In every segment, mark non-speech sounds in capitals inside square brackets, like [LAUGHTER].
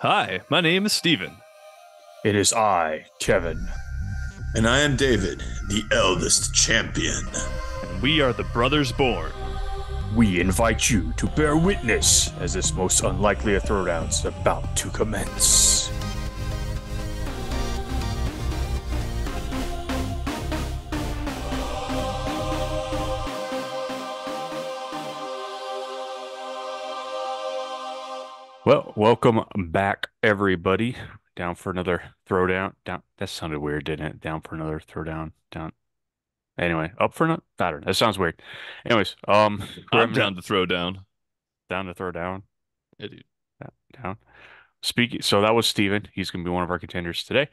Hi, my name is Steven. It is I, Kevin. And I am David, the eldest champion. And we are the Brothers Born. We invite you to bear witness as this most unlikely of throwdowns about to commence. Well, welcome back, everybody. Down for another throwdown. Down. That sounded weird, didn't it? Down for another throwdown. Down. Anyway, up for another. I don't know. That sounds weird. Anyways, um, [LAUGHS] I'm down to throw down. Down to throw down. Yeah, dude. Down. Speaking. So that was Steven. He's going to be one of our contenders today.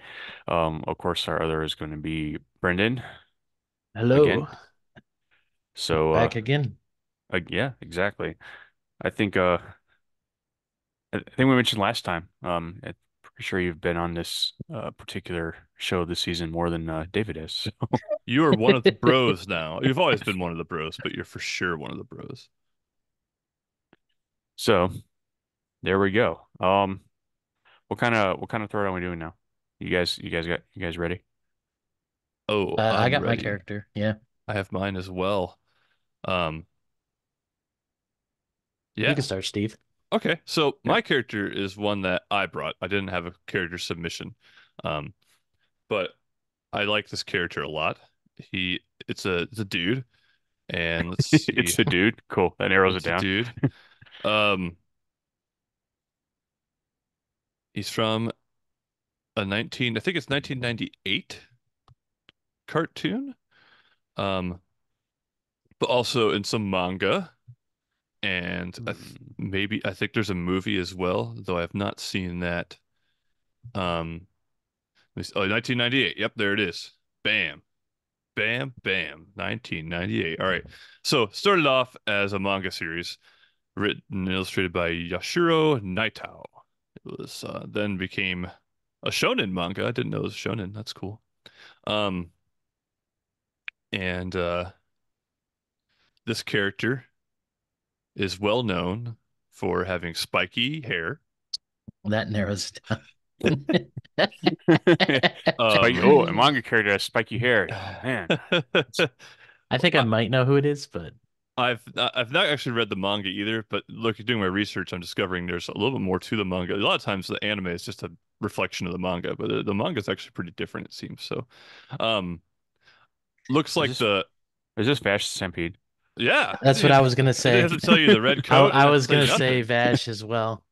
Um, of course, our other is going to be Brendan. Hello. Again. So Back uh, again. uh, yeah, exactly. I think uh, I I think we mentioned last time. Um, I'm pretty sure you've been on this uh, particular show this season more than uh, David is. So. [LAUGHS] You are one of the bros [LAUGHS] now. You've always been one of the bros, but you're for sure one of the bros. So there we go. Um, what kind of what kind of throwdown are we doing now? You guys, you guys got you guys ready? Oh, Uh, I I'm got my character. Yeah. I have mine as well. Um, yeah, You can start, Steve. Okay, so my character is one that I brought. I didn't have a character submission, um, but I like this character a lot. He, it's a, it's a dude, and let's [LAUGHS] see, It's a dude. Cool. That narrows It's it a down. dude. [LAUGHS] Um, he's from a 19, I think it's 1998 cartoon. Um, but also in some manga, and I th maybe I think there's a movie as well, though I have not seen that. Um, oh, 1998. Yep, there it is. Bam. Bam, bam. 1998. All right. So started off as a manga series written and illustrated by Yasuhiro Nightow. It was uh, then became a shonen manga. I didn't know it was shonen. That's cool. Um, and uh, this character is well known for having spiky hair. That narrows it down. [LAUGHS] Um, oh, a manga character has spiky hair. Oh, man. [LAUGHS] I think I might know who it is, but I've not- I've not actually read the manga either, but look, doing my research, I'm discovering there's a little bit more to the manga. A lot of times the anime is just a reflection of the manga, but the, the manga is actually pretty different, it seems. So, um, looks like this- the Is this Vash Stampede? Yeah. that's what I was gonna [LAUGHS] They say. have to tell you the red [LAUGHS] I, coat. I and was gonna say [LAUGHS] Vash as well.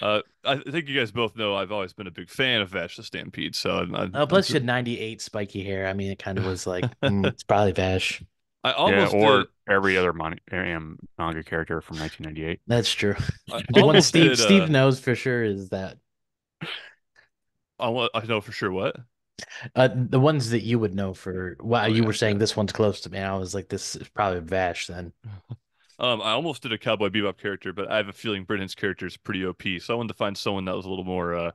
Uh, I think you guys both know I've always been a big fan of Vash the Stampede. So I'm, I'm, Oh, plus you had 98 spiky hair. I mean, it kind of was like, mm, it's probably Vash. I almost Yeah, almost or did. every other mon- um, manga character from 1998. That's true. I The one Steve did, Steve uh, knows for sure is that I, wa- I know for sure what. Uh, the ones that you would know for. Wow, Oh, you yeah, were saying yeah. this one's close to me. I was like, this is probably Vash then. [LAUGHS] Um, I almost did a Cowboy Bebop character, but I have a feeling Brendan's character is pretty OP. So I wanted to find someone that was a little more, uh,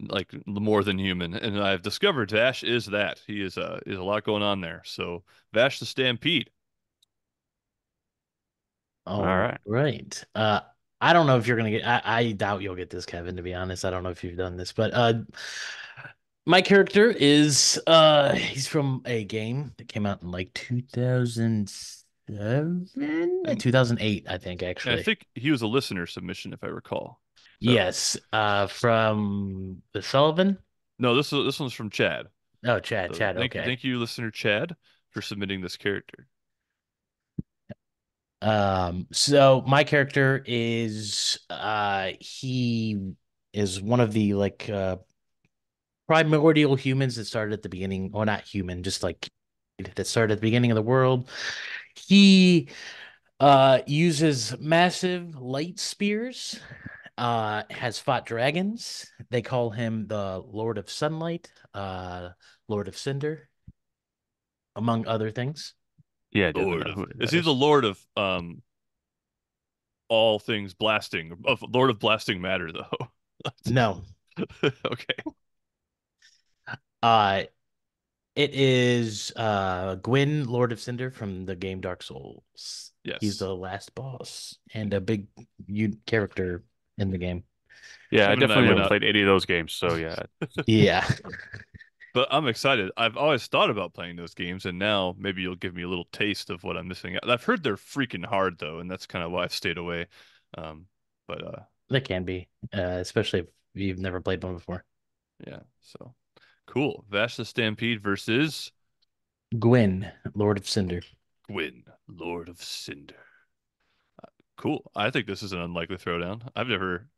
like more than human. And I've discovered Vash is that. He is uh is a lot going on there. So Vash the Stampede. Oh, right. right. Uh, I don't know if you're gonna get. I, I doubt you'll get this, Kevin. To be honest, I don't know if you've done this, but uh, my character is uh, he's from a game that came out in like 2007, And- 2008, I think actually. I think he was a listener submission, if I recall. so- Yes, uh, from the Sullivan. No, this is this one's from Chad. Oh, Chad, So Chad. thank, Okay. thank you, listener Chad, for submitting this character. Um, so my character is uh he is one of the like uh primordial humans that started at the beginning, or not human, just like that started at the beginning of the world. He uh uses massive light spears, uh has fought dragons. They call him the Lord of Sunlight, uh Lord of Cinder, among other things. Yeah, Lord know of, who is that he the Lord of um all things blasting of Lord of blasting matter though? [LAUGHS] No. [LAUGHS] okay. Uh It is uh Gwyn, Lord of Cinder from the game Dark Souls. Yes. He's the last boss and a big you character in the game. Yeah, I Kevin definitely haven't played any of those games, so yeah. [LAUGHS] [LAUGHS] Yeah. But I'm excited. I've always thought about playing those games, and now maybe you'll give me a little taste of what I'm missing out. I've heard they're freaking hard though, and that's kind of why I've stayed away. Um, but uh, They can be, uh, especially if you've never played one before. yeah, so cool. Vash the Stampede versus Gwyn, Lord of Cinder. Gwyn, Lord of Cinder. Uh, cool. I think this is an unlikely throwdown. I've never.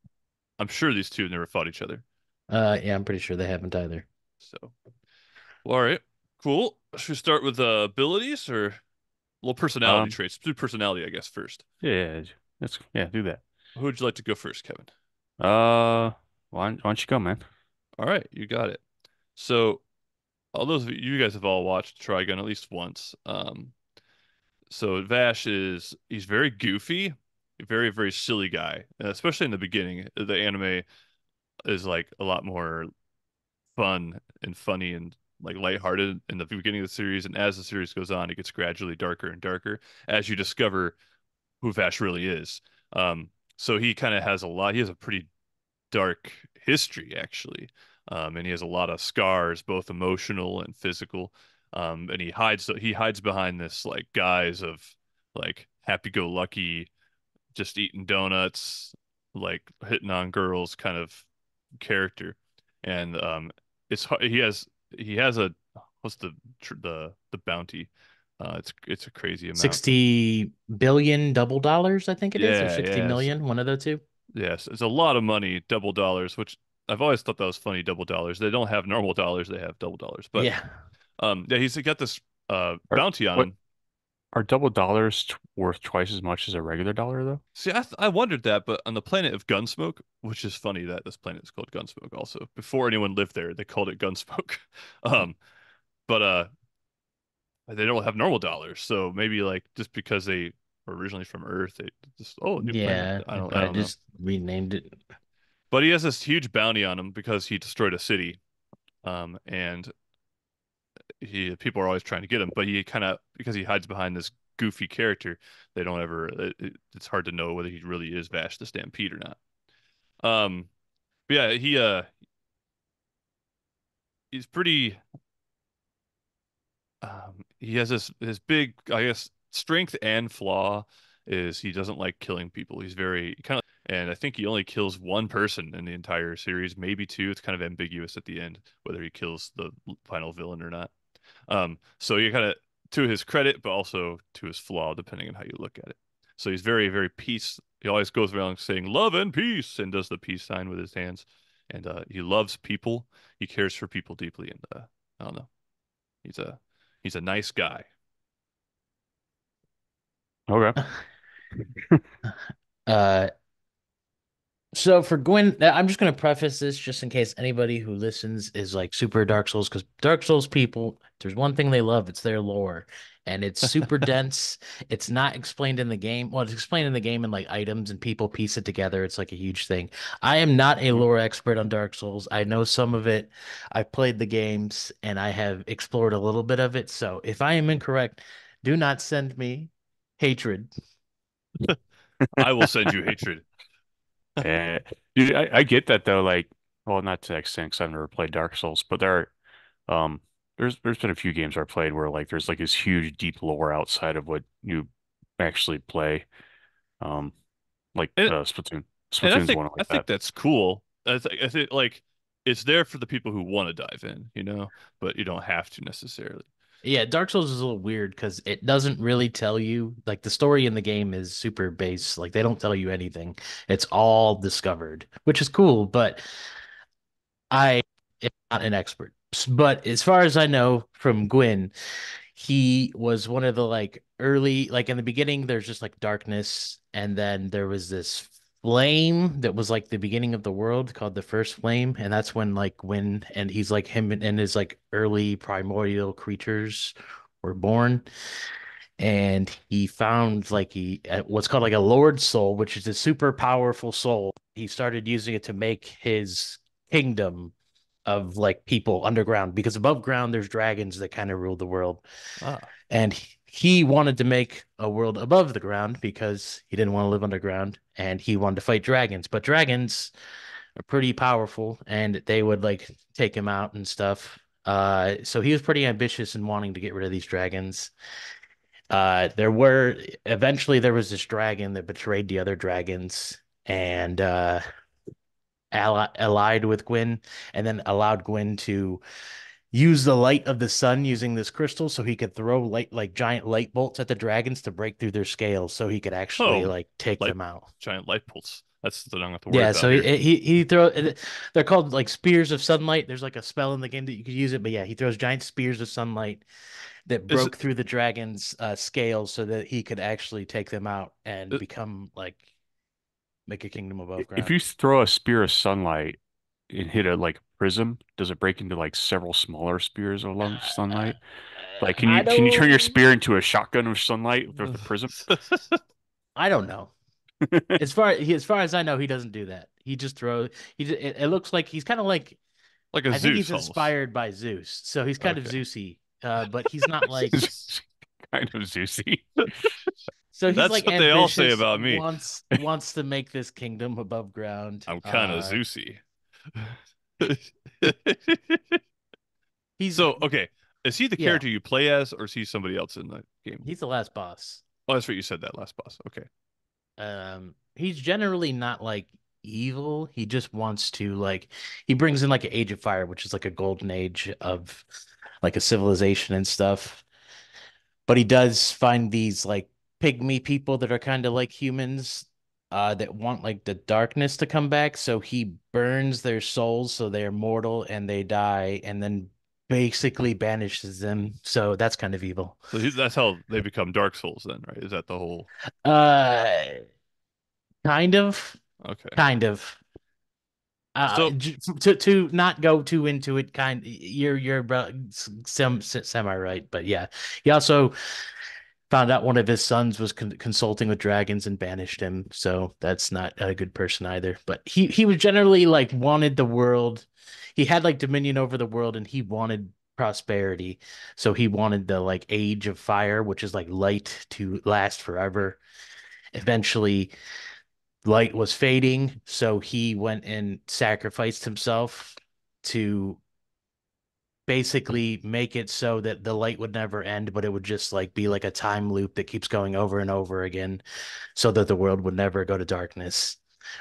I'm sure these two have never fought each other. Uh, yeah, I'm pretty sure they haven't either. So, well, all right, cool. Should we start with uh, abilities or well, personality Um, traits? Do personality, I guess, first. Yeah, that's yeah, do that. Who would you like to go first, Kevin? Uh, why, why don't you go, man? All right, you got it. So, all those of you, guys have all watched Trigun at least once. Um, so Vash is he's very goofy, very very silly guy, especially in the beginning. The anime is like a lot more fun and funny and like lighthearted in the beginning of the series, and as the series goes on, it gets gradually darker and darker as you discover who Vash really is. Um, so he kind of has a lot. He has a pretty dark history actually, um, and he has a lot of scars, both emotional and physical. Um, and he hides he hides behind this like guise of like happy-go-lucky, just eating donuts, like hitting on girls kind of character. And um, it's he has he has a what's the the the bounty? Uh, it's it's a crazy amount. 60 billion double dollars, I think it is, Yeah, or sixty yeah, million, one of the two. Yes, it's a lot of money, double dollars, which I've always thought that was funny, double dollars. They don't have normal dollars, they have double dollars. But yeah. um yeah, he's got this uh Are- bounty on what- him. Are double dollars t worth twice as much as a regular dollar, though? See, I th I wondered that, but on the planet of Gunsmoke, which is funny that this planet is called Gunsmoke also. Before anyone lived there, they called it Gunsmoke. [LAUGHS] Um but uh they don't have normal dollars, so maybe like just because they were originally from Earth, they just oh new Yeah. planet. I don't I I don't know. just renamed it. But he has this huge bounty on him because he destroyed a city. Um, and he people are always trying to get him, but he kind of because he hides behind this goofy character, they don't ever. It, it- it's hard to know whether he really is Vash the Stampede or not. Um, but yeah, he uh, he's pretty. Um, he has this his big, I guess, strength and flaw is he doesn't like killing people. He's very kind of, and I think he only kills one person in the entire series, maybe two. It's kind of ambiguous at the end whether he kills the final villain or not. Um, so you kind of to his credit, but also to his flaw, depending on how you look at it. So he's very, very peace. He always goes around saying love and peace and does the peace sign with his hands. And uh, he loves people. He cares for people deeply. And uh, I don't know. He's a he's a nice guy. Okay. [LAUGHS] [LAUGHS] Uh, so for Gwyn, uh, I'm just going to preface this just in case anybody who listens is like super Dark Souls, because Dark Souls people, there's one thing they love, it's their lore, and it's super [LAUGHS] dense. It's not explained in the game. Well, it's explained in the game in like items, and people piece it together. It's like a huge thing. I am not a lore expert on Dark Souls. I know some of it. I've played the games, and I have explored a little bit of it. So if I am incorrect, do not send me hatred. [LAUGHS] I will send you hatred. [LAUGHS] Yeah, dude, I, I get that though. Like, well, not to that extent, 'cause I've never played Dark Souls, but there are, um, there's there's been a few games I've played where like there's like this huge deep lore outside of what you actually play. Um, like And- uh, Splatoon. I Splatoon's think one I like think that's cool. I think I think like it's there for the people who want to dive in, you know, but you don't have to necessarily. Yeah, Dark Souls is a little weird because it doesn't really tell you like the story in the game is super base. Like they don't tell you anything. It's all discovered, which is cool, but I am not an expert. But as far as I know from Gwyn, he was one of the like early like in the beginning there's just like darkness and then there was this flame that was like the beginning of the world called the first flame and that's when like when and he's like him and, his like early primordial creatures were born and he found like he uh, what's called like a lord soul which is a super powerful soul he started using it to make his kingdom of like people underground because above ground there's dragons that kind of rule the world. Ah. And he, he wanted to make a world above the ground because he didn't want to live underground and he wanted to fight dragons. But dragons are pretty powerful and they would like take him out and stuff. Uh, so he was pretty ambitious in wanting to get rid of these dragons. Uh, there were eventually there was this dragon that betrayed the other dragons and uh, allied with Gwyn, and then allowed Gwyn to use the light of the sun using this crystal so he could throw light like giant light bolts at the dragons to break through their scales so he could actually Oh, like take light- them out. Giant light pulse. That's the don't have to worry Yeah, so he, he he throw they're called like spears of sunlight. There's like a spell in the game that you could use it, but yeah, he throws giant spears of sunlight that broke it- through the dragon's uh, scales so that he could actually take them out and Uh, become like make a kingdom above ground. If you throw a spear of sunlight and hit a like prism, does it break into like several smaller spears of lung- sunlight? Like, can you can you turn your spear into a shotgun of sunlight [LAUGHS] with the prism? I don't know. [LAUGHS] as far as far as I know, he doesn't do that. He just throws. He ju- it, it looks like he's kind of like like a I Zeus think he's almost. inspired by Zeus, so he's kind of Zeusy. Uh, but he's not [LAUGHS] like kind of Zeusy. so. He's That's like what they all say ambitious, about me. Wants wants to make this kingdom above ground. I'm kind of Uh, Zeusy. [LAUGHS] He's so okay, is he the Yeah. character you play as, or is he somebody else in the game? he's the last boss. Oh, that's right. You said that last boss. Okay. um he's generally not like evil he just wants to like he brings in like an age of fire which is like a golden age of like a civilization and stuff but he does find these like pygmy people that are kind of like humans uh that want like the darkness to come back so he burns their souls so they're mortal and they die and then basically banishes them so that's kind of evil So that's how they become Dark Souls, then, right? Is that the whole? uh kind of Okay. kind of uh, So- to to not go too into it kind you're you're some semi right but yeah he also found out one of his sons was con- consulting with dragons and banished him so that's not a good person either. But he he was generally like wanted the world he had like dominion over the world and he wanted prosperity. So he wanted the like age of fire which is like light to last forever. Eventually light was fading, so he went and sacrificed himself to basically make it so that the light would never end, but it would just like be like a time loop that keeps going over and over again, so that the world would never go to darkness.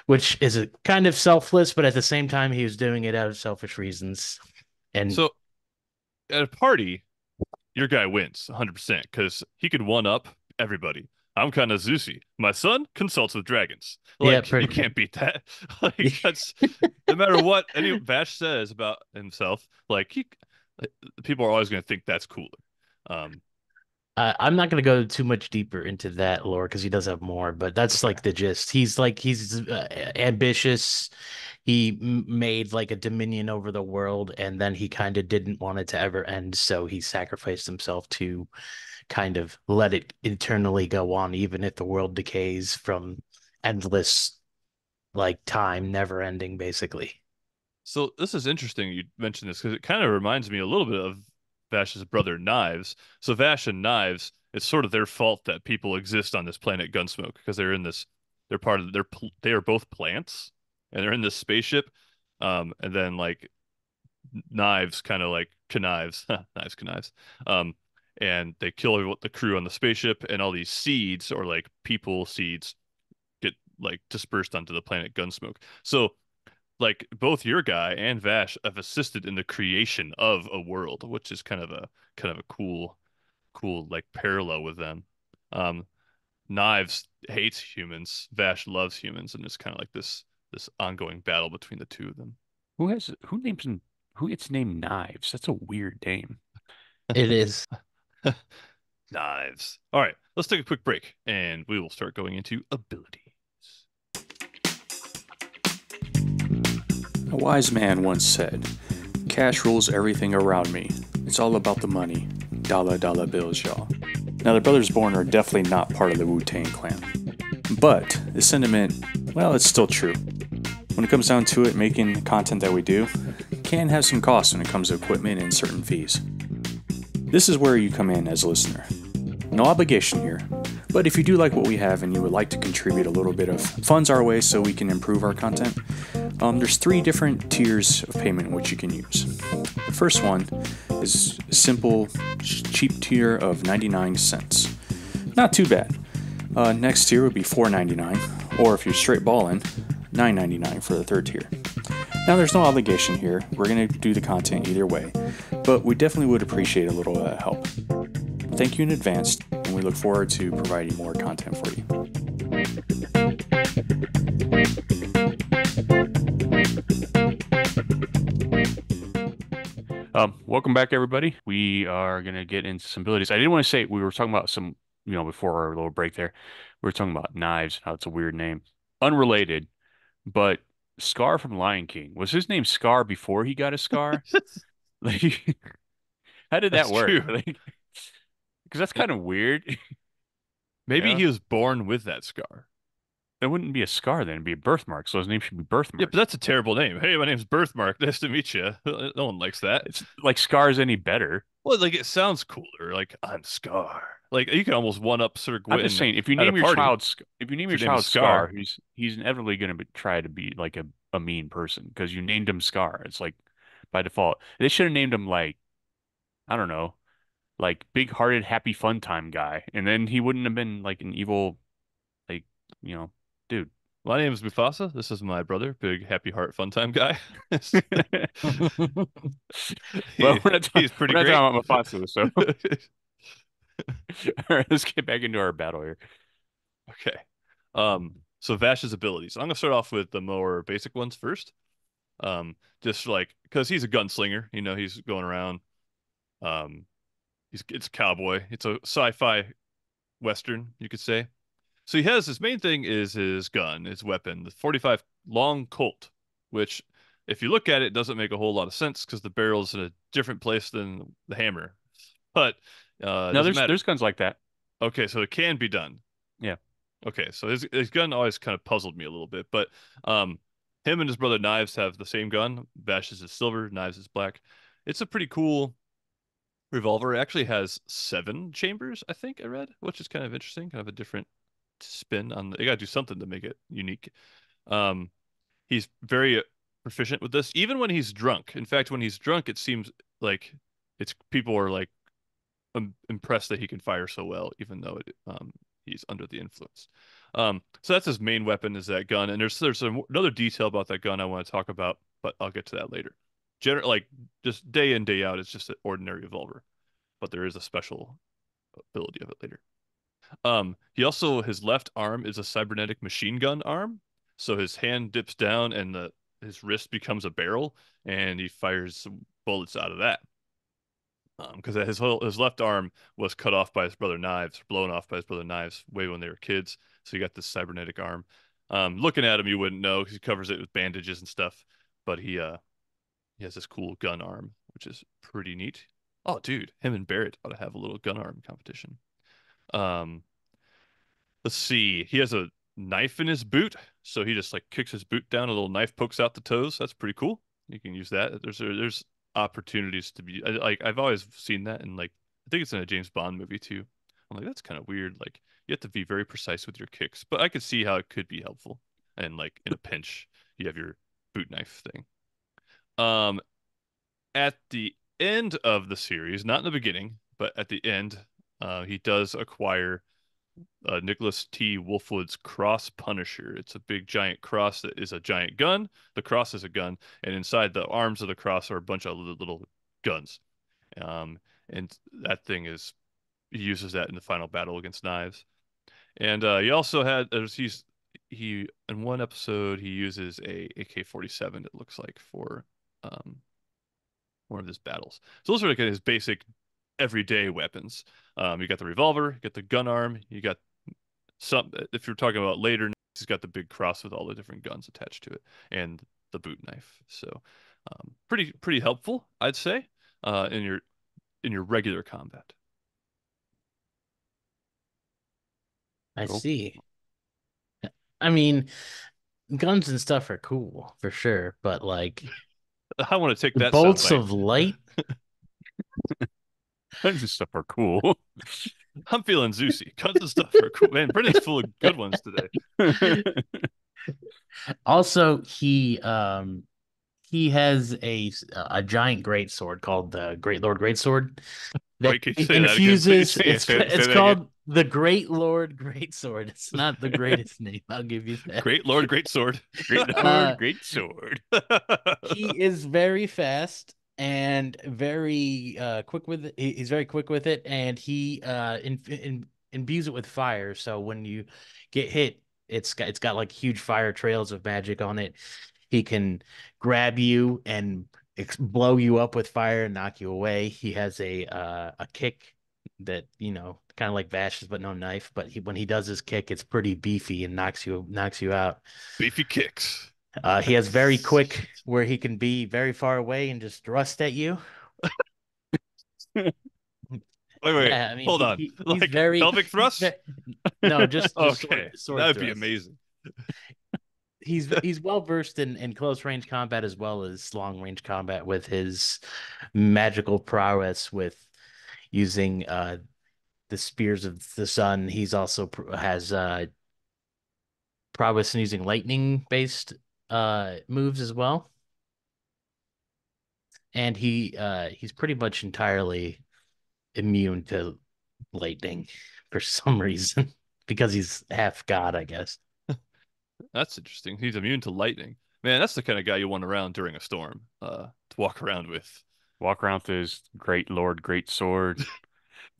Which is a kind of selfless, but at the same time, he was doing it out of selfish reasons. And So at a party, your guy wins 100% because he could one up everybody. I'm kind of Zeusy. My son consults with dragons. Yeah, Like pretty- you can't beat that. [LAUGHS] [LAUGHS] Like that's no matter what any Vash says about himself. Like he, people are always going to think that's cooler. Um, Uh, I'm not going to go too much deeper into that lore because he does have more, but that's like the gist. He's like he's uh, ambitious. He m- made like a dominion over the world, and then he kind of didn't want it to ever end, so he sacrificed himself to kind of let it eternally go on, even if the world decays from endless like time, never ending, basically. So this is interesting you mentioned this because it kind of reminds me a little bit of Vash's brother Knives. So Vash and Knives, it's sort of their fault that people exist on this planet Gunsmoke because they're in this, they're part of, they're they are both plants and they're in this spaceship. Um, and then like Knives kind of like connives, Knives [LAUGHS] connives. Um, and they kill the crew on the spaceship and all these seeds or like people seeds get like dispersed onto the planet Gunsmoke. So like both your guy and Vash have assisted in the creation of a world, which is kind of a kind of a cool, cool like parallel with them. Um, Knives hates humans, Vash loves humans, and it's kind of like this this ongoing battle between the two of them. Who has who names him? Who gets named Knives? That's a weird name. It is. [LAUGHS] Knives. All right, let's take a quick break, and we will start going into abilities. A wise man once said, Cash rules everything around me. It's all about the money. Dollar dollar bills, y'all. Now, the Brothers Born are definitely not part of the Wu Tang Clan. But the sentiment, well, it's still true. When it comes down to it, making content that we do, can have some costs when it comes to equipment and certain fees. This is where you come in as a listener. No obligation here, but if you do like what we have and you would like to contribute a little bit of funds our way so we can improve our content, um, there's three different tiers of payment which you can use. The first one is a simple, cheap tier of 99 cents. Not too bad. Uh, next tier would be 4.99, or if you're straight balling, 9.99 for the third tier. Now, there's no obligation here. We're going to do the content either way, but we definitely would appreciate a little uh, help. Thank you in advance, and we look forward to providing more content for you. Um, welcome back, everybody. We are gonna get into some abilities. I didn't want to say we were talking about some, you know, before our little break there. We were talking about knives. How it's a weird name, unrelated, but Scar from Lion King was his name Scar before he got a scar. [LAUGHS] like, [LAUGHS] how did that That's work? true. Like, because that's kind of weird. [LAUGHS] Maybe Yeah. he was born with that scar. It wouldn't be a scar then; it'd be a birthmark. So his name should be birthmark. Yeah, but that's a terrible name. Hey, my name's Birthmark. [LAUGHS] Nice to meet you. [LAUGHS] No one likes that. it's like Scar's any better. Well, like it sounds cooler. Like I'm Scar. Like you can almost one up Sir I'm just saying, if you name your party. child, if you name your your child Scar, Scar. he's he's inevitably going to try to be like a, a mean person because you named him Scar. It's like by default. They should have named him like, I don't know, like big-hearted, happy fun time guy, and then he wouldn't have been like an evil, like you know. My name is Mufasa. This is my brother, big happy heart fun time guy. [LAUGHS] [LAUGHS] well, He- we're not, he's pretty we're not great. talking about Mufasa, so [LAUGHS] all right, let's get back into our battle here. Okay. Um, so Vash's abilities. I'm gonna start off with the more basic ones first. Um, just like because he's a gunslinger, you know, he's going around. Um, he's it's a cowboy. It's a sci-fi western, you could say. So he has his main thing is his gun, his weapon, the 45 long Colt, which if you look at it, doesn't make a whole lot of sense because the barrel is in a different place than the hammer. But uh, no, there's matter. there's guns like that. Okay, so it can be done. Yeah. Okay, so his his gun always kind of puzzled me a little bit, but um, him and his brother Knives have the same gun. Vash's is silver, Knives is black. It's a pretty cool revolver. It actually has seven chambers, I think I read, which is kind of interesting, kind of a different spin on. The, you got to do something to make it unique. Um, he's very proficient with this, even when he's drunk. In fact, when he's drunk, it seems like it's people are like im- impressed that he can fire so well, even though it, um, he's under the influence. Um, so that's his main weapon is that gun. And there's there's another detail about that gun I want to talk about, but I'll get to that later. General like just day in day out, it's just an ordinary revolver, but there is a special ability of it later. Um, he also his left arm is a cybernetic machine gun arm, so his hand dips down and the his wrist becomes a barrel, and he fires bullets out of that. Um, because his whole his left arm was cut off by his brother Knives, blown off by his brother Knives way when they were kids. So he got this cybernetic arm. Um, looking at him, you wouldn't know because he covers it with bandages and stuff. But he uh he has this cool gun arm, which is pretty neat. Oh, dude, him and Barret ought to have a little gun arm competition. Um, let's see. He has a knife in his boot, so he just like kicks his boot down. A little knife pokes out the toes. That's pretty cool. You can use that. There's there's opportunities to be like I've always seen that in like I think it's in a James Bond movie too. I'm like that's kind of weird. Like you have to be very precise with your kicks, but I could see how it could be helpful. And like in a pinch, you have your boot knife thing. Um, at the end of the series, not in the beginning, but at the end, uh, he does acquire uh, Nicholas D. Wolfwood's Cross Punisher. It's a big giant cross that is a giant gun. The cross is a gun, and inside the arms of the cross are a bunch of little, guns. Um, and that thing is he uses that in the final battle against Knives. And uh, he also had he's he in one episode he uses a AK-47 it looks like for um one of his battles. So those are like his basic everyday weapons. Um, you got the revolver, you got the gun arm, you got some. If you're talking about later, he's got the big cross with all the different guns attached to it, and the boot knife. So, um, pretty pretty helpful, I'd say, uh, in your in your regular combat. I Cool. see. I mean, guns and stuff are cool for sure, but like [LAUGHS] I want to take that Bolts soundbite. of light. [LAUGHS] [LAUGHS] Kinds of stuff are cool. [LAUGHS] I'm feeling Zeusy. Tons of stuff are cool. Man, Brendan's full of good ones today. [LAUGHS] Also, he um he has a a giant great sword called the Great Lord Great Sword that Wait, can you say that again, it's Say- say it's that called the Great Lord Great Sword. It's not the greatest name. I'll give you that. Great Lord, great sword. Great Lord Uh, great sword. he is very fast and very uh quick with it. He's very quick with it, and he uh in, in, imbues it with fire. So when you get hit, it's got it's got like huge fire trails of magic on it. He can grab you and ex- blow you up with fire and knock you away. He has a uh a kick that you know kind of like Vash's but no knife. But he, when he does his kick, it's pretty beefy and knocks you knocks you out. Beefy kicks. Uh, he has very [LAUGHS] quick where he can be very far away and just thrust at you. [LAUGHS] Wait, wait. Yeah, I mean, hold he- on. he- [LAUGHS] he's like very- pelvic thrust? No, just, okay. sword That'd be amazing. He's he's well versed in, in close range combat as well as long range combat with his magical prowess with using uh the spears of the sun. He's also pr- has uh prowess in using lightning based uh moves as well. And he uh he's pretty much entirely immune to lightning [LAUGHS] for some reason [LAUGHS] because he's half god, I guess. [LAUGHS] That's interesting. He's immune to lightning. Man, that's the kind of guy you want around during a storm. Uh, to walk around with. Walk around with his great lord, great sword.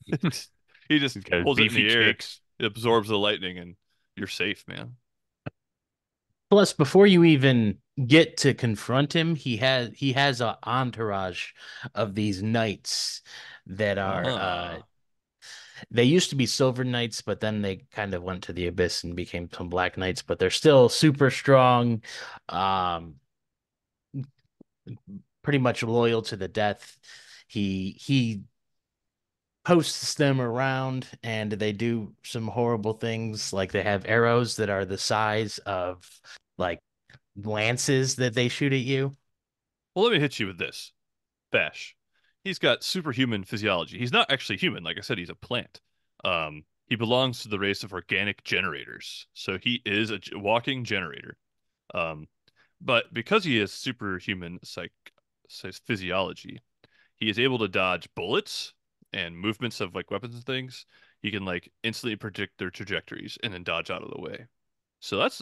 he just He's got holds it in the air. absorbs the lightning, and you're safe, man. Plus, before you even get to confront him, he has he has a entourage of these knights that are uh Ah. they used to be silver knights, but then they kind of went to the abyss and became some black knights, but they're still super strong, um pretty much loyal to the death. He he posts them around and they do some horrible things like they have arrows that are the size of like lances that they shoot at you. Well, let me hit you with this. Vash. He's got superhuman physiology. He's not actually human. Like I said, he's a plant. Um, he belongs to the race of organic generators. So he is a walking generator. Um, but because he has superhuman psych says physiology, he is able to dodge bullets and movements of like weapons and things. He can like instantly predict their trajectories and then dodge out of the way. So that's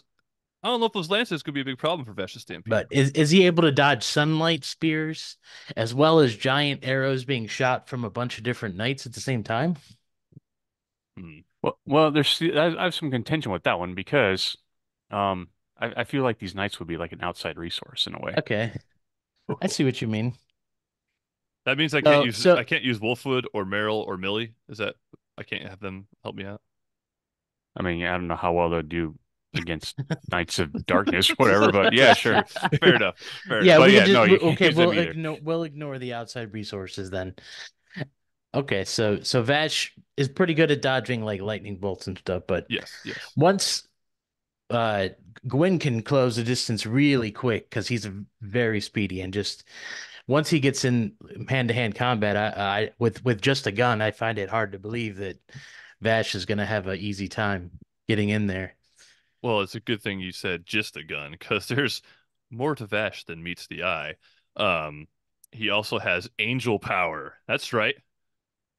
I don't know if those lances could be a big problem for Vash's Stampede. But is is he able to dodge sunlight spears as well as giant arrows being shot from a bunch of different knights at the same time? Hmm. Well, well, there's I I have some contention with that one because, um, I, I feel like these knights would be like an outside resource in a way. Okay. I see what you mean. That means I can't Oh, use so- I can't use Wolfwood or Meryl or Millie. Is that I can't have them help me out? I mean, I don't know how well they'll do against [LAUGHS] Knights of Darkness, or whatever, but yeah, [LAUGHS] sure. Fair enough. Fair yeah, enough. But we yeah, just no, we, okay, we'll ignore we'll ignore the outside resources then. Okay, so so Vash is pretty good at dodging like lightning bolts and stuff, but Yes, yes. once uh Gwyn can close the distance really quick because he's a very speedy and just once he gets in hand to hand combat, I, I with with just a gun, I find it hard to believe that Vash is gonna have an easy time getting in there. Well, it's a good thing you said just a gun because [LAUGHS] there's more to Vash than meets the eye. Um, he also has angel power. That's right.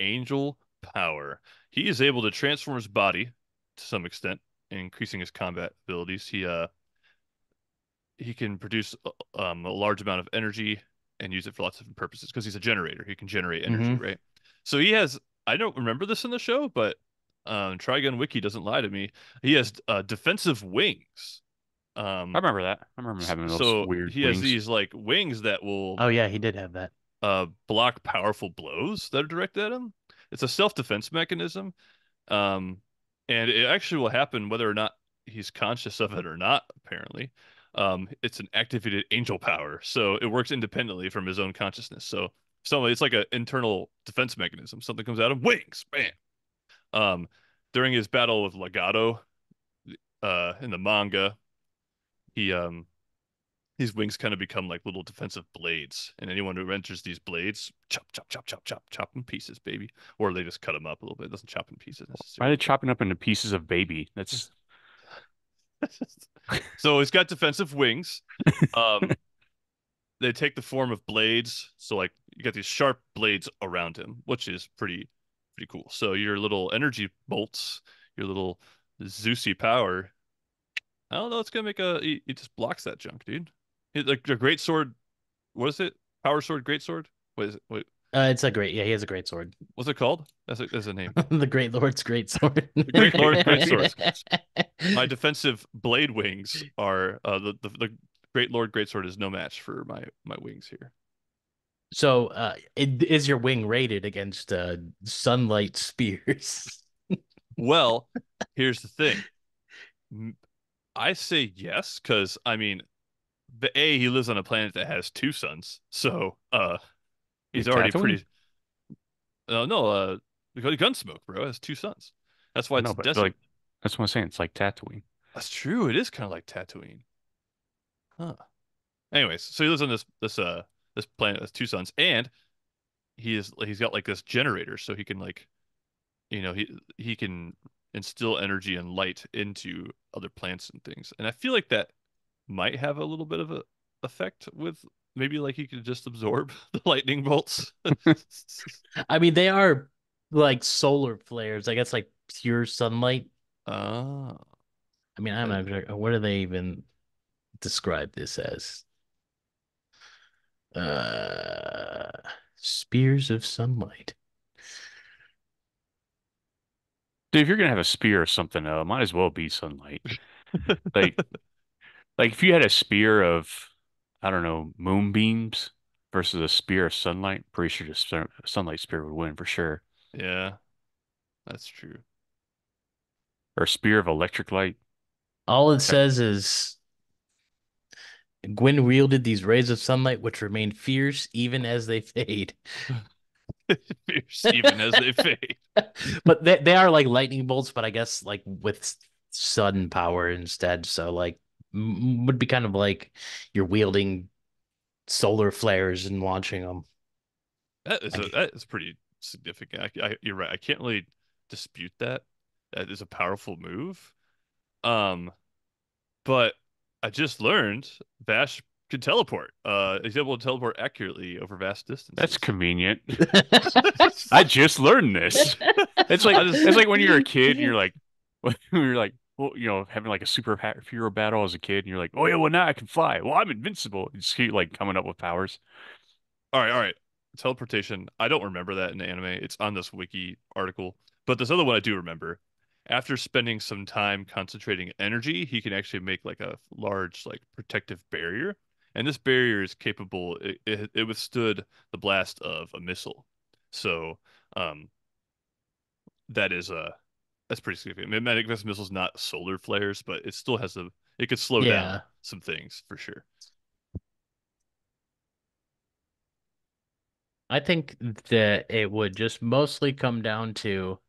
Angel power. He is able to transform his body to some extent, increasing his combat abilities. He uh he can produce uh, um, a large amount of energy and use it for lots of different purposes because he's a generator. He can generate energy, Mhm. right? So he has I don't remember this in the show, but um, Trigun Wiki doesn't lie to me. He has uh, defensive wings. Um, I remember that. I remember having those so weird he has these like wings that will Oh yeah, he did have that. uh, block powerful blows that are directed at him. It's a self-defense mechanism, um, and it actually will happen whether or not he's conscious of it or not. Apparently, um, it's an activated angel power, so it works independently from his own consciousness. So, so it's like an internal defense mechanism. Something comes out of wings, bam. Um, during his battle with Legato, uh, in the manga, he um these wings kind of become like little defensive blades, and anyone who enters these blades, chop, chop, chop, chop, chop, chop in pieces, baby. Or they just cut them up a little bit. It doesn't chop in pieces Why are they chopping up into pieces of baby? That's [LAUGHS] so he's got defensive wings. [LAUGHS] Um, they take the form of blades. So like you got these sharp blades around him, which is pretty pretty cool. So your little energy bolts, your little Zeusy power. I don't know. It's gonna make a. He, he just blocks that junk, dude. He, like the great sword. What is it? Power sword, great sword. What is it? Wait, Uh, it's a great. Yeah, he has a great sword. what's it called? That's a, that's a name. [LAUGHS] the Great Lord's great sword. The Great Lord's great [LAUGHS] sword. My defensive blade wings are uh, the, the the great lord great sword is no match for my my wings here. So, uh, it, is your wing rated against uh sunlight spears? [LAUGHS] Well, here's the thing. I say yes because I mean, the A he lives on a planet that has two suns, so uh, he's already Tatooine? pretty. Uh, no, uh, Gunsmoke, bro, has two suns. That's why it's no, but desert. like that's what I'm saying. It's like Tatooine. That's true. It is kind of like Tatooine. Huh. Anyways, so he lives on this this uh this planet with two suns, and he is he's got like this generator, so he can like, you know, he he can instill energy and light into other plants and things. And I feel like that might have a little bit of a effect with maybe like he could just absorb [LAUGHS] the lightning bolts. [LAUGHS] [LAUGHS] I mean, they are like solar flares. I guess like pure sunlight. Ah, I mean, I'm not sure. What do they even describe this as? Uh, spears of sunlight. Dude, if you're gonna have a spear or something, uh, might as well be sunlight. Like, like if you had a spear of, I don't know, moonbeams versus a spear of sunlight, pretty sure the sun- sunlight spear would win for sure. yeah, that's true. Or a spear of electric light. All it says is Gwyn wielded these rays of sunlight which remain fierce even as they fade. [LAUGHS] Fierce even as they fade. [LAUGHS] But they, they are like lightning bolts, but I guess like with sudden power instead. So like m- would be kind of like you're wielding solar flares and launching them. That is a, that is pretty significant. I, I, you're right. I can't really dispute that. That is a powerful move. Um, but I just learned Vash can teleport. Uh, he's able to teleport accurately over vast distances. That's convenient. [LAUGHS] I just learned this. [LAUGHS] It's like just- it's like when you're a kid and you're like, [LAUGHS] when you're like, well, you know, having like a superhero battle as a kid, and you're like, oh yeah, well now I can fly. Well, I'm invincible. Just keep like coming up with powers. All right, all right. Teleportation. I don't remember that in the anime. It's on this wiki article. But this other one I do remember. After spending some time concentrating energy, he can actually make like a large like protective barrier. And this barrier is capable it, it, it withstood the blast of a missile. So, um that is uh that's pretty significant. Magnetic Vest missile's not solar flares, but it still has a it could slow Yeah. down some things for sure. I think that it would just mostly come down to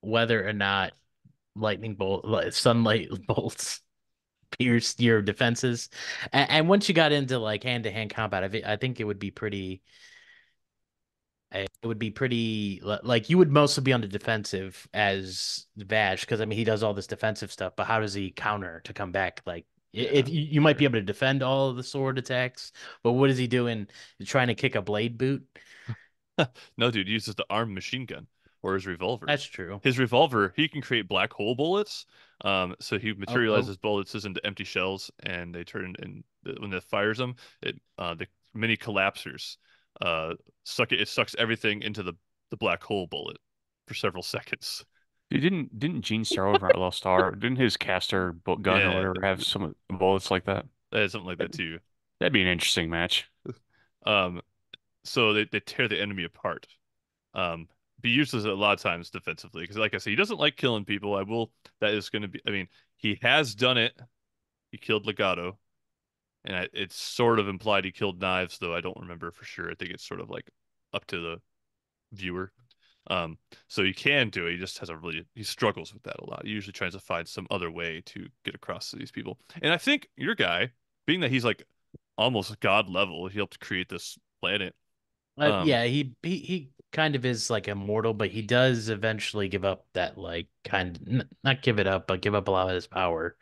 whether or not lightning bolt, sunlight [LAUGHS] bolts pierce your defenses. And, and once you got into like hand to hand combat, I, I think it would be pretty. It would be pretty like you would mostly be on the defensive as Vash because I mean he does all this defensive stuff, but how does he counter to come back? Like Yeah, you, you might be able to defend all of the sword attacks, but what is he doing? Trying to kick a blade boot? [LAUGHS] No, dude, he uses the armed machine gun or his revolver. That's true. His revolver, he can create black hole bullets. Um, so he materializes bullets into empty shells, and they turn in when it fires them. It uh, the mini collapsers uh suck it. It sucks everything into the the black hole bullet for several seconds. Dude, didn't didn't Gene Star over at Lost Star? [LAUGHS] Didn't his caster gun Yeah. or whatever have some bullets like that? Uh, something like that too. That'd be an interesting match. [LAUGHS] Um, so they they tear the enemy apart. Um, be it a lot of times defensively because, like I said, he doesn't like killing people. I will. That is going to be. I mean, he has done it. He killed Legato, and I, it's sort of implied he killed Knives, though I don't remember for sure. I think it's sort of like up to the viewer. Um, so he can do it. He just has a really he struggles with that a lot. He usually tries to find some other way to get across to these people. And I think your guy, being that he's like almost god level, he helped create this planet. Uh, Um, yeah, he, he he kind of is like immortal, but he does eventually give up that like kind n- not give it up, but give up a lot of his power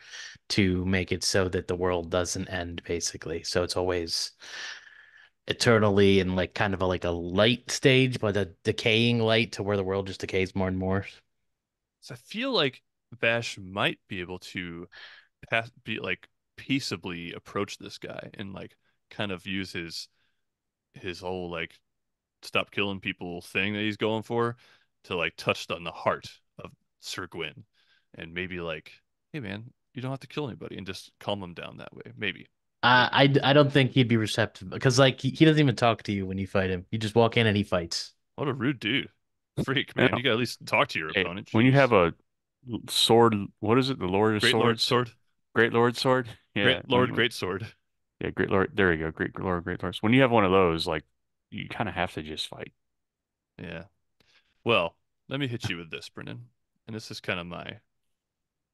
to make it so that the world doesn't end, basically. So it's always eternally in like kind of a like a light stage, but a decaying light to where the world just decays more and more. So I feel like Vash might be able to pass, be like peaceably approach this guy and like kind of use his his whole like stop killing people thing that he's going for to like touch on the heart of Sir Gwyn and maybe like, hey man, you don't have to kill anybody and just calm him down that way. Maybe. Uh, I I don't think he'd be receptive because like he, he doesn't even talk to you when you fight him. You just walk in and he fights. What a rude dude. [LAUGHS] Freak, man. Yeah. You gotta at least talk to your Hey, opponent. when you have a sword, what is it? The Lord of Great Lord Swords? sword. Great Lord sword? Yeah. Great Lord, great sword. Yeah, Great Lord. There you go. Great Lord, Great Lords. When you have one of those, like you kind of have to just fight. Yeah. Well, let me hit you with this, Brendan. And this is kind of my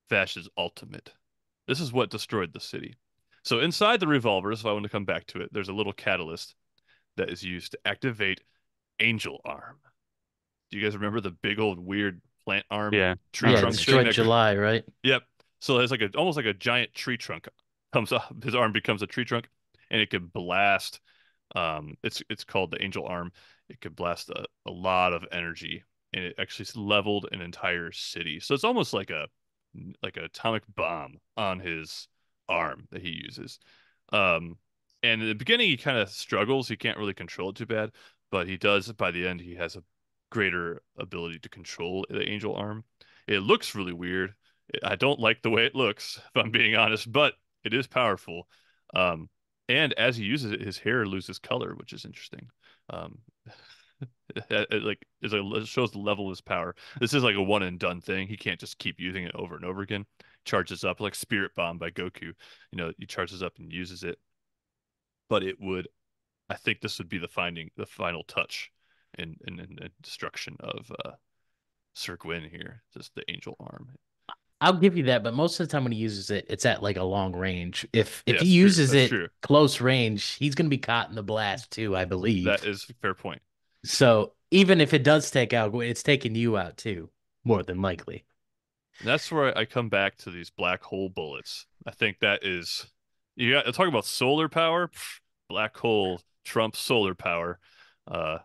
fascist ultimate. This is what destroyed the city. So inside the revolvers, if I want to come back to it, there's a little catalyst that is used to activate Angel Arm. Do you guys remember the big old weird plant arm Yeah. tree yeah, trunk thing destroyed that- July, right? Yep. So there's like a almost like a giant tree trunk comes up. [LAUGHS] His arm becomes a tree trunk, and it could blast. Um, it's it's called the Angel Arm. It could blast a, a lot of energy, and it actually leveled an entire city. So it's almost like a like an atomic bomb on his arm that he uses. Um, and in the beginning he kind of struggles. He can't really control it too bad, but he does. By the end, he has a greater ability to control the Angel Arm. It looks really weird. I don't like the way it looks, if I'm being honest, but it is powerful. Um, and as he uses it, his hair loses color, which is interesting. Um, [LAUGHS] it, it, like a, it shows the level of his power. This is like a one and done thing. He can't just keep using it over and over again. Charges up like Spirit Bomb by Goku. You know, he charges up and uses it. But it would, I think, this would be the finding, the final touch, in, in destruction of uh, Sir Gwyn here. Just the Angel Arm. I'll give you that, but most of the time when he uses it, it's at like a long range. If if Yes, he uses it true. close range, he's gonna be caught in the blast too, I believe. That is a fair point. So even if it does take out, it's taking you out too, more than likely. That's where I come back to these black hole bullets. I think that is you got talk about solar power, pff, black hole trumps solar power. Uh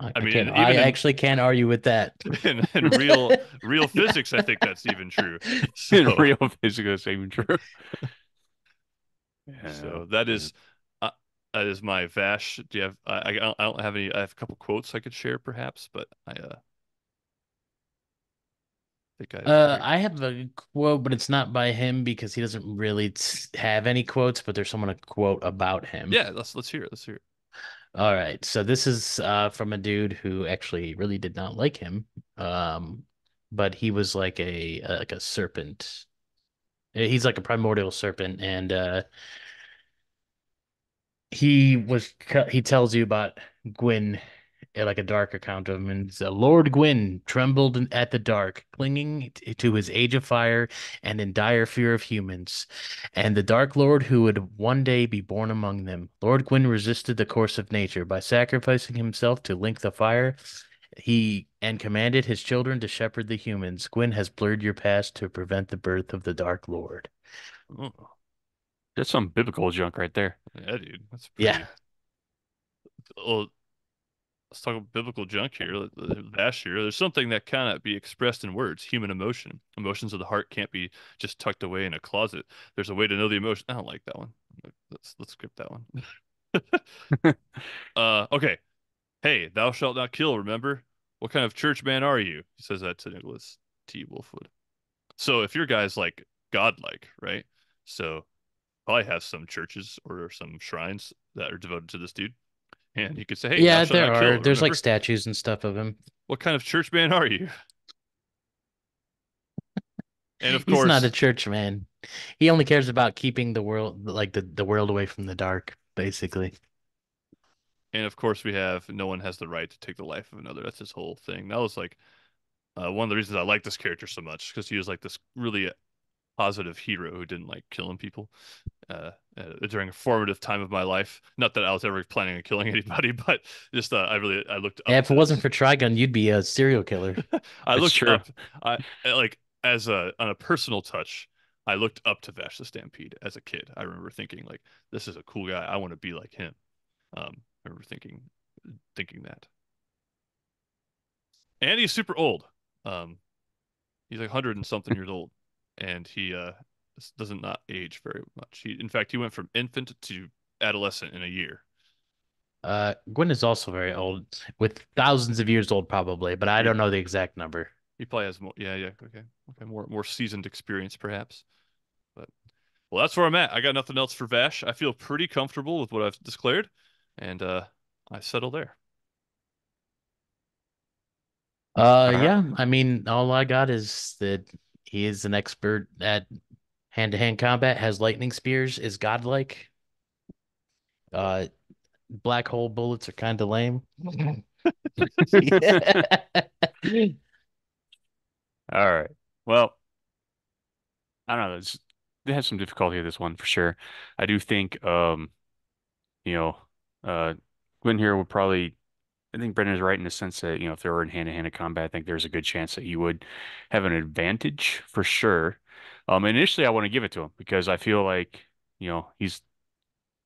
I, I mean, can't, I in- actually can't argue with that. [LAUGHS] in, in real real physics, I think that's even true. [LAUGHS] In [LAUGHS] real physics, it's even true. so that is uh, that is my Vash. Do you have I, I don't- have any I have a couple quotes I could share perhaps, but I uh think I Uh, I have a quote, but it's not by him because he doesn't really t- have any quotes. But there's someone to quote about him. yeah, let's let's hear it. Let's hear it. All right. So this is uh from a dude who actually really did not like him. Um, but he was like a uh, like a serpent. Uh, He's like a primordial serpent, and uh he was he tells you about Gwyn, like a dark account of him, and it's, uh, Lord Gwyn trembled at the dark, clinging t- to his age of fire and in dire fear of humans, and the Dark Lord who would one day be born among them. Lord Gwyn resisted the course of nature by sacrificing himself to link the fire. He and commanded his children to shepherd the humans. Gwyn has blurred your past to prevent the birth of the Dark Lord. Oh, That's some biblical junk right there. yeah, dude. That's pretty Yeah. well, let's talk about biblical junk here. Last year. There's something that cannot be expressed in words. Human emotion. Emotions of the heart can't be just tucked away in a closet. There's a way to know the emotion. I don't like that one. Let's let's skip that one. [LAUGHS] uh, okay. Hey, thou shalt not kill. Remember, what kind of church man are you? He says that to Nicholas D. Wolfwood. So if your guy's like godlike, right? So probably have some churches or some shrines that are devoted to this dude. And you could say, hey, yeah, there are. There's like statues and stuff of him. what kind of church man are you? And of course, [LAUGHS] He's not a church man. He only cares about keeping the world like the, the world away from the dark, basically. And of course, we have no one has the right to take the life of another. That's his whole thing. That was like uh, one of the reasons I like this character so much because he was like this really positive hero who didn't like killing people uh, uh, during a formative time of my life. Not that I was ever planning on killing [LAUGHS] anybody, but just uh, I really I looked. Up Yeah, if it wasn't this. for Trigun, you'd be a serial killer. [LAUGHS] I It's looked true. up. I I- like as a on a personal touch. I looked up to Vash the Stampede as a kid. I remember thinking like, this is a cool guy. I want to be like him. Um, I remember thinking thinking that. And he's super old. Um, he's like hundred and something years old, and he uh s- doesn't not age very much. He, in fact, he went from infant to adolescent in a year. Uh, Gwen is also very old, with thousands of years old probably, but I don't know the exact number. He probably has more. Yeah, yeah. Okay, okay. More more seasoned experience, perhaps. But well, that's where I'm at. I got nothing else for Vash. I feel pretty comfortable with what I've declared, and uh, I settle there. Uh, yeah, I mean, all I got is that he is an expert at hand-to-hand combat, has lightning spears, is godlike. Uh, black hole bullets are kind of lame. [LAUGHS] All right. Well, I don't know. They have some difficulty with this one for sure. I do think, um, you know, uh, Gwen here would probably. I think Brendan is right in the sense that, you know, if they were in hand-to-hand combat, I think there's a good chance that you would have an advantage for sure. Um, initially I want to give it to him because I feel like, you know, he's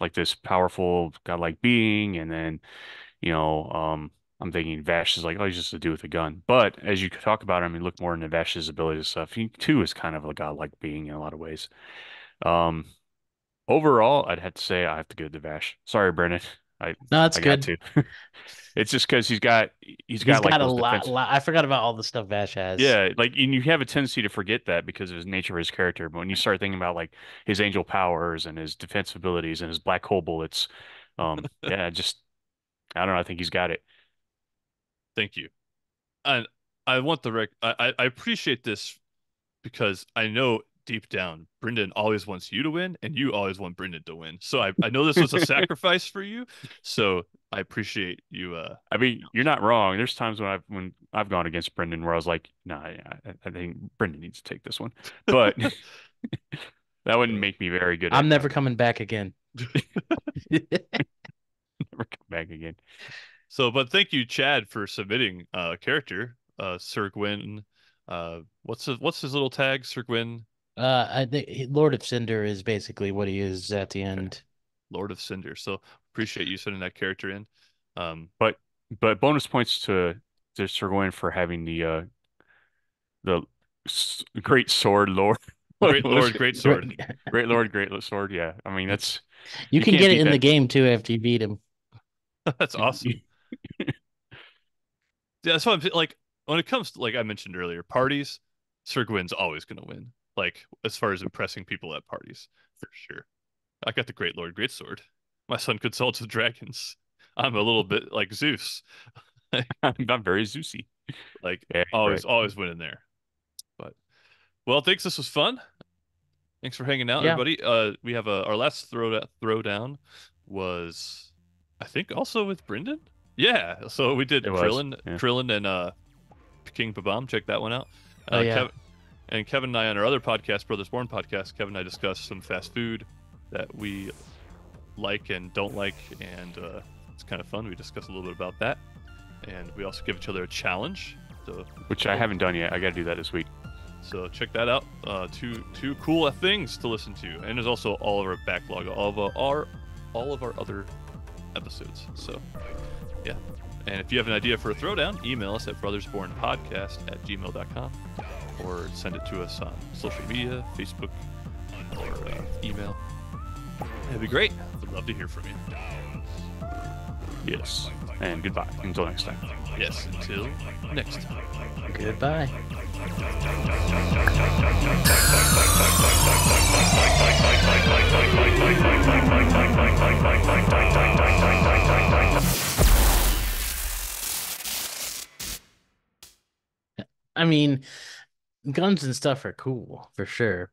like this powerful godlike being, and then, you know, um, I'm thinking Vash is like, oh, he's just a dude with a gun. But as you talk about him, you look more into Vash's ability and stuff. He too is kind of a godlike being in a lot of ways. Um, overall, I'd have to say I have to give it to Vash. Sorry, Brendan. [LAUGHS] I No, that's I got good. to. [LAUGHS] It's just because he's got he's He's got like got a lot, defense. lot. I forgot about all the stuff Vash has. Yeah, like and you have a tendency to forget that because of his nature of his character. But when you start thinking about like his angel powers and his defense abilities and his black hole bullets, um, [LAUGHS] yeah, just I don't know. I think he's got it. Thank you. And I want the rec. I I I appreciate this because I know deep down Brendan always wants you to win, and you always want Brendan to win. So I I know this was a [LAUGHS] sacrifice for you. So I appreciate you. Uh, I mean, you're not wrong. There's times when I've when I've gone against Brendan where I was like, nah, I, I- I think Brendan needs to take this one. But [LAUGHS] [LAUGHS] that wouldn't make me very good. I'm at never coming back again. never come back again. So, but thank you, Chad, for submitting a character, uh, Sir Gwyn. Uh, what's his, what's his little tag, Sir Gwyn, Uh, I think Lord of Cinder is basically what he is at the end. Lord of Cinder. So appreciate you sending that character in. Um, But but bonus points to to Sir Gawain for having the uh the s- great sword lord. [LAUGHS] [LAUGHS] great Lord, great sword. Great Lord, Great Sword. Yeah, I mean that's You, You can get it beat in the game too after you beat him. [LAUGHS] That's awesome. Yeah, that's what I'm like. When it comes to like I mentioned earlier, parties, Sir Gwyn's always gonna win. Like as far as impressing people at parties, for sure. I got the Great Lord Great Sword. My son consults with dragons. I'm a little bit like Zeus. [LAUGHS] [LAUGHS] I'm not very Zeusy. Like Yeah, always, right. always winning there. But well, thanks. This was fun. Thanks for hanging out, Yeah. everybody. Uh, we have a our last throw throwdown was, I think, also with Brendan. Yeah, so we did It was, Krillin, yeah. Krillin, and uh, King Babam. Check that one out. Uh, Oh, yeah. Kev- and Kevin and I on our other podcast, Brothers Born podcast, Kevin and I discuss some fast food that we like and don't like, and uh, it's kind of fun. We discuss a little bit about that, and we also give each other a challenge. So Which I haven't done yet. I got to do that this week. so check that out. Uh, two two cool things to listen to, and there's also all of our backlog, all of our, our all of our other episodes. So yeah, and if you have an idea for a throwdown, email us at brothersbornpodcast at gmail.com or send it to us on social media, Facebook, or uh, email. That'd be great. Would love to hear from you. Yes. And goodbye. Until next time. Yes, until next time. Goodbye. I mean, guns and stuff are cool for sure,